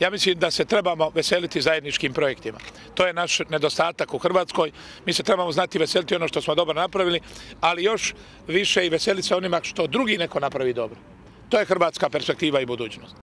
ja mislim da se trebamo veseliti zajedničkim projektima. To je naš nedostatak u Hrvatskoj. Mi se trebamo znati veseliti ono što smo dobro napravili, ali još više i veseliti se onima što drugi neko napravi dobro. To je hrvatska perspektiva i budućnost.